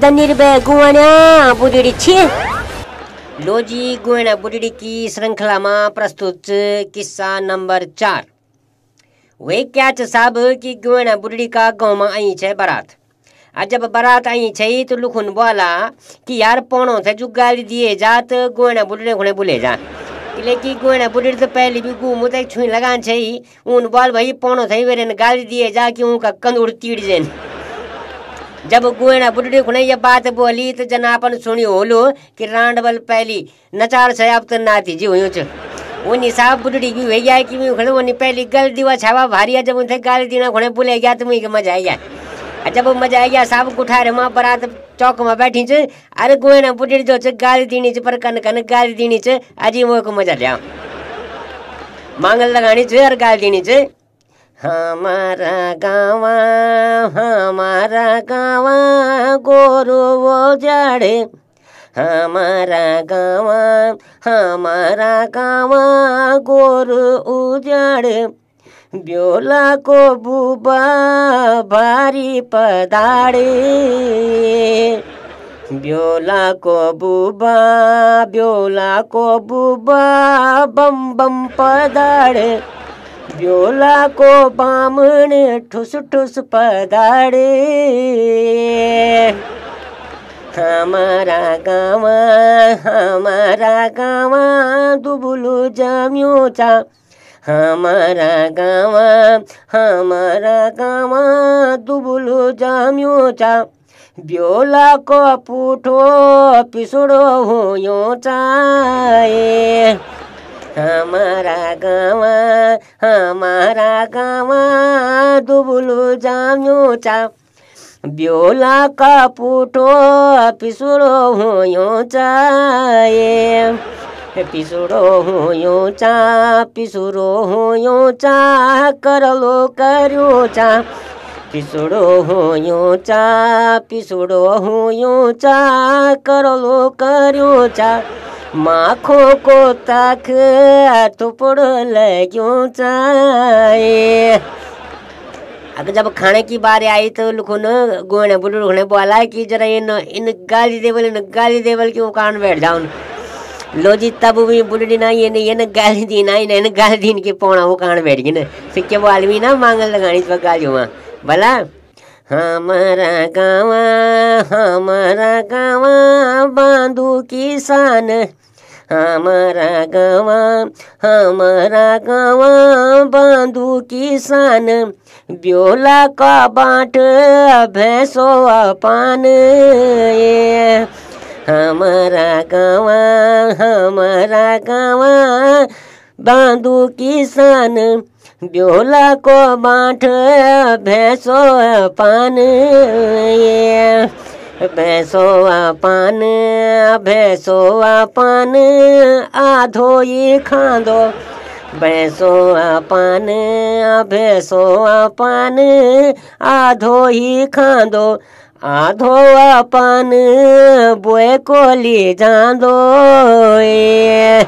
धन्य बे गुवाण्या बुढ़ी छी। लो जी गुवाण्या बुढ़ी की श्रृंखला में प्रस्तुत किस्सा नंबर चार। वे क्या छ साहब कि गुवाण्या बुढ़ी का गाँव में आई छे बारात। आ जब बारात आई छे तो लुखुन बोला कि यार पौणो थे जो गाली दिए जात गुवाण्या बुढ़ी खुणे बुले जा। लेकिन गुवाण्या बुढ़ी तो पहले भी गु मुते छुई लगान छे उन बोल भाई, पौणो थे वेरे गाली दिए जा कि उनका कंदूर तीड़ जेन। जब गुएणा बुढ़ी खुने ये बात बोली तो जनापन सुनी होलो कि रांडबल पहली नचार से अब तो नाती जी हुई छ। उन्हीं साहब बुढ़ी की हुई है कि मैं खड़े उन्हीं गल दीवा छावा भारी है जब उनसे गाली देना खुने बुले गया तो मुझे मजा आई गया जब मजा आई गया साहब कुठारे माँ बरात चौक में बैठी छ अरे गुएणा बुढ़ी जो छ गाली देनी छ पर कन कन गाली देनी छ अजी वो को मजा लिया मांगल लगानी छ और गाली देनी छ। हमारा गावा हमारा गावा, गोरु वो जाड़े। हमारा गावा हमारा गावा, गोरु उजाड़े। ब्योला को बुबा भारी पदाड़े। ब्योला को बुबा, ब्योला को बुबा बम बम पदाड़े। झोलाको बामण ठुस ठुस पधाडे हाम्रा गाउँमा हाम्रा गाउँमा दुबुलु जम्यो चा। हाम्रा गाउँमा हाम्रा गाउँमा दुबुलु जम्यो चा। बेहुलाको पुठो पिसोडो हुयो चा हमारा गाँव हमारा गाँव दुबुलु जाम्यो चा। ब्योला का पुटो पिसुड़ो हुयो चाए पिसुड़ो हुयो चा पिसुड़ो हुयो चा करलो कर्यो चा। पिसुड़ो हुयो चा पिसुड़ो हुयो चा करलो कर्यो चा। माखो को तक टुपड़ लग्यो चाहे अगर जब खाने की बारी आई तो लुखुन गोने बुढ़ खुने बोला कि जरा इन इन गाली देवल, इन गाली देवल क्यों कान बैठ जाऊन? लो जी, तब भी बुढ़ी ना, ये नहीं ये न गाली दी ना इन गाली दीन के पौना वो कान बैठ गई ना। सिक्के वाल भी ना मांगल लगानी पर गाली हुआ भला? हमारा गाँव हमारा गाँव, बांधू किसान। हमारा गाँव हमारा गाँव, बांधू किसान। ब्योला का बाट, भैंसो पान। ये हमारा गाँव हमारा गाँव, बांधू किसान। ब्योला को बाट, भैंसो पान ये भैंसो पान भैंसो पान आधो ये खांदो। भैंसो पान भैंसो पान आधो खांदो। आधो पान बोए को ले जांदो ए